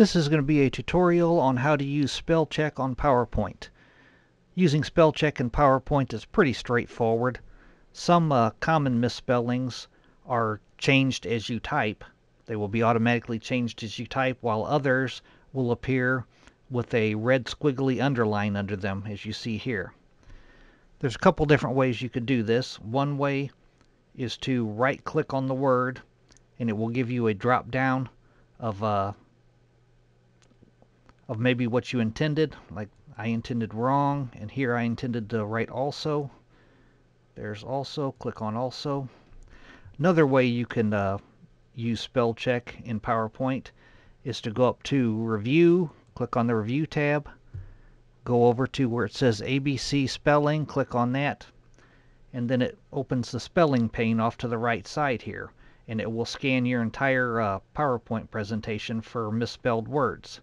This is going to be a tutorial on how to use spell check on PowerPoint. Using spell check in PowerPoint is pretty straightforward. Some uh, common misspellings are changed as you type. They will be automatically changed as you type, while others will appear with a red squiggly underline under them, as you see here. There's a couple different ways you could do this. One way is to right click on the word and it will give you a drop down of uh, of maybe what you intended, like I intended wrong, and here I intended to write also. There's also, click on also. Another way you can uh, use spell check in PowerPoint is to go up to Review, click on the Review tab, go over to where it says ABC Spelling, click on that, and then it opens the spelling pane off to the right side here, and it will scan your entire uh, PowerPoint presentation for misspelled words.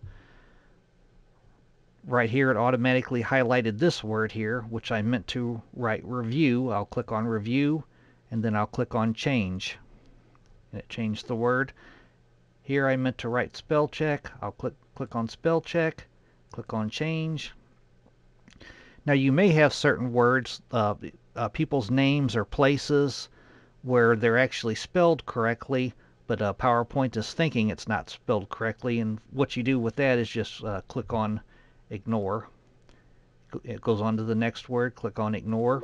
Right here it automatically highlighted this word here which I meant to write review. I'll click on review and then I'll click on change. And it changed the word. Here I meant to write spell check. I'll click click on spell check click on change now you may have certain words uh, uh, people's names or places where they're actually spelled correctly but uh, PowerPoint is thinking it's not spelled correctly and what you do with that is just uh, click on ignore. It goes on to the next word, click on ignore.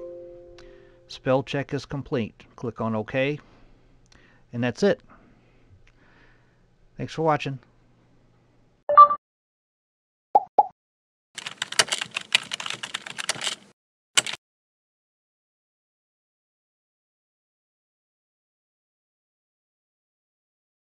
Spell check is complete. Click on OK. And that's it. Thanks for watching.